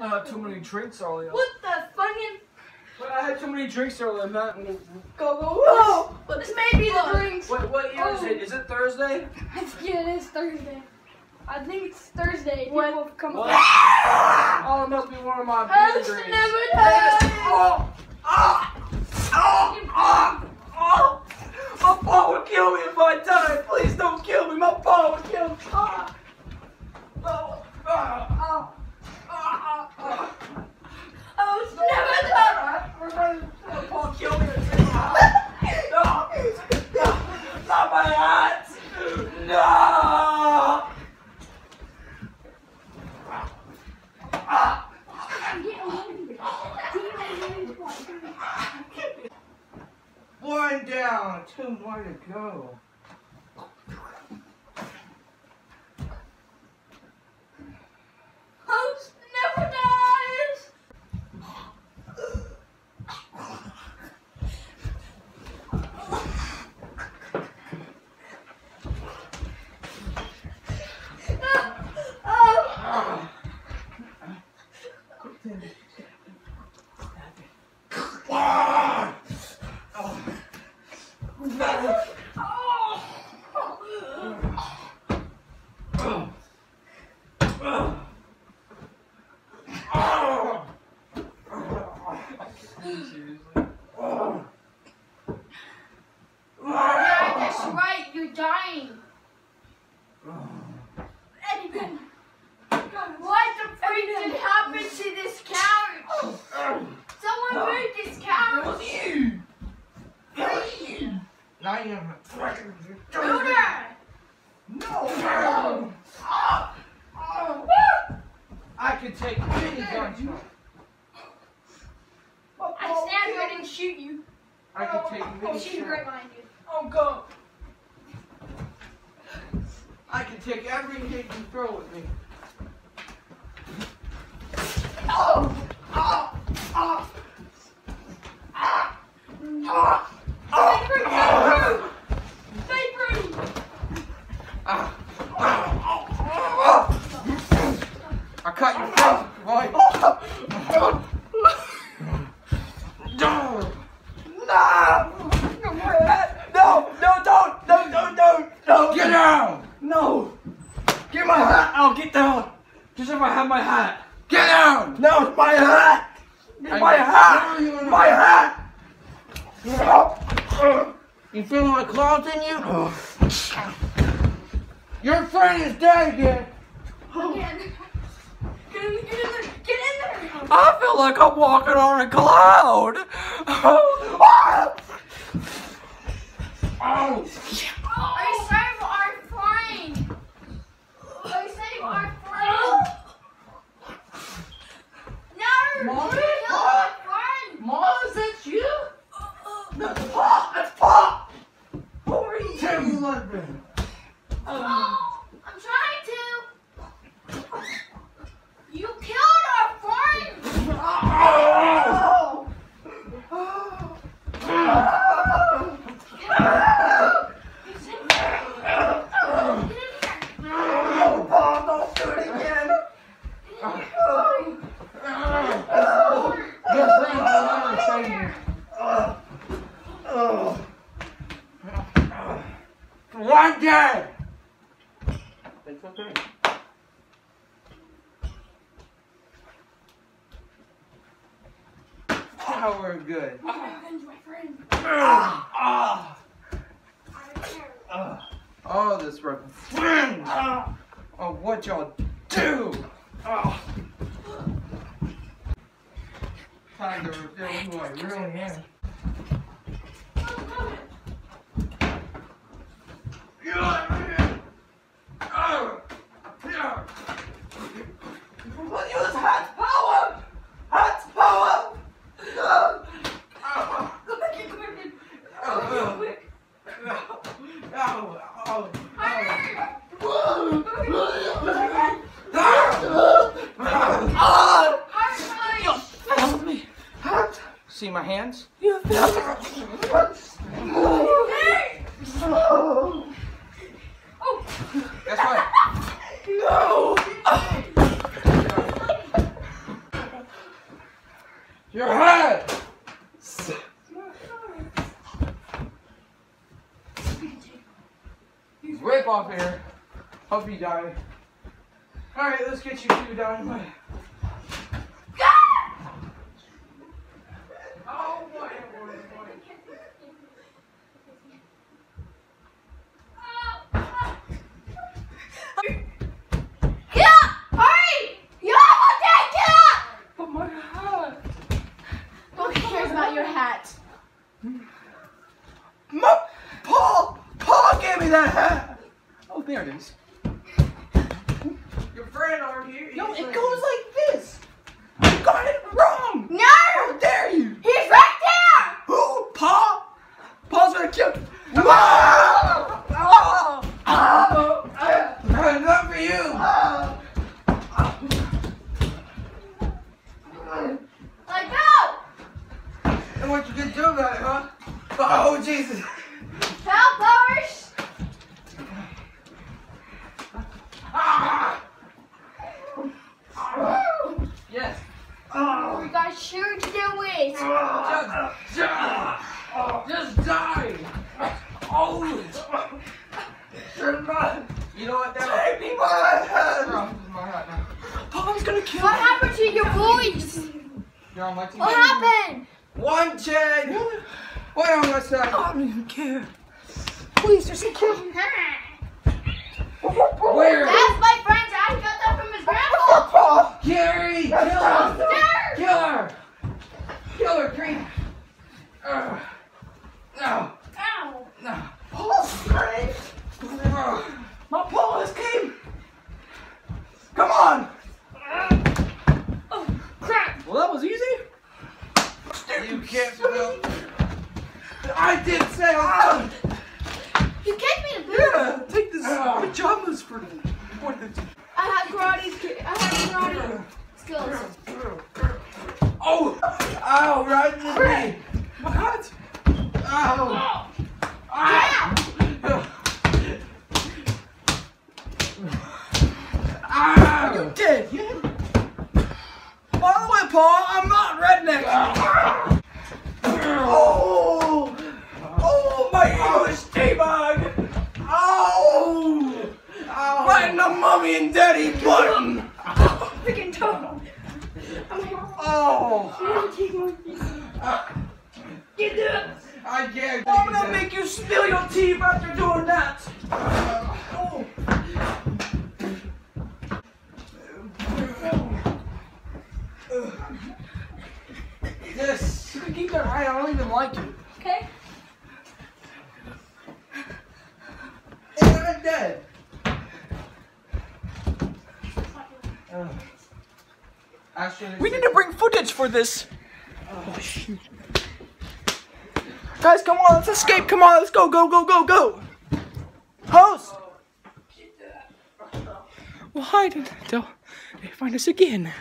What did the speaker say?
I had too many drinks earlier. What the fucking But I had too many drinks earlier, Matt. go go go? This may be the drinks. What, what year is it? Is it Thursday? Yeah, it is Thursday. I think it's Thursday. People What? have come What? Oh, it must be one of my beer Host drinks. never dies. Oh! Ah! Oh! Ah! Oh! My paw would kill me if I died. Please don't kill me. My paw would kill me. Ah! Oh! Ah! Ah! Ah! Ah! Host never dies. My paw kill me. No! No! Not my hat! No! One down, two more to go. Host never dies. Oh. Yeah, that's right. You're dying. Eddie, what the freak did happen to this couch? Someone moved this couch. you! Now you have Builder. No! Ah! Ah! I can take any gunshot. I stand ready to shoot you. I can take any oh, shoot you shot. right behind you. Oh God! I can take every hit you throw at me. Oh! Oh! Oh! Ah! Ah! Stay Ah! proof. Stay proof. Ah! Ah! I cut your face, right? No! No! No! Don't! No! No! No! No! Get down! No! Get my hat! I'll get down! Just if I have my hat. Get down! No, it's my hat! My hat! My hat! You feel my claws in you? Your friend is dead again! Again. Get in, get in there. Get in there. I feel like I'm walking on a cloud! Oh! Are you save our friend? Are you save our friend? No! Mommy? you killed our friend! Mom, is that you? That's Pop! That's Pop! Who are you? Tell me like that. Oh, I'm trying to. You killed our friend! Oh! Oh, Pop, don't do it again! Your friends will never save you. One day! It's okay. Now we're good. Revenge my friend. Ah! Ah! Oh, this revenge! Oh, what y'all do! Oh. Time to reveal who I really am. See my hands? Oh! That's right. No! Your head! Whip off here. Hope you die. Alright, let's get you two down. Oh boy, oh boy, oh boy. Get up! Hurry! You almost dead! Get up! But my hat. Nobody cares about your hat. My, Paul! Paul gave me that hat! Oh, there it is. Your friend over here. No, it goes like this. You got it wrong. No! How dare you? He's right there! Who? Paul? Paul's gonna kill. Ah! Ah! Ah! Ah! Not for you. Ah! Let go! And what you can do about it, huh? Oh, Jesus. Help, Boris! Ah! Yes. We got sure to do it. Just die! Just die! You know what? That Take me my head! Paul's gonna kill What me! happened to your voice? You're on my team. What happened? One Chad! What on my side? I don't even care. Please, just kill me. Where? That's my friend Dad got that from his grandpa. Paul! Carrie! Kill her! There! Kill her! Kill her, Green! Uh, no! Ow! No! Paul's great! My Paul escaped! Come on! Oh, crap! Well, that was easy. You can't spell. I did say ah! You kicked me to boot. Yeah, take this pajamas for the. I have karate. I have karate skills. Oh! Ow! Right in the knee! What? Ow! Ow! Ow! You dead! By the way, Paul, I'm not redneck. Oh! Oh, my English T-bug! Oh! Ow! Right in the mummy and daddy button! Freaking toe. Oh! Get it. I can't. I'm gonna make you spill your teeth after doing that. Oh. Yes. You can keep that right. I don't even like it. Okay. And I'm dead. Uh, we need to bring footage for this. Oh, shoot. Guys, come on, let's escape. Come on, let's go, go, go, go, go. Host. We'll hide until they find us again.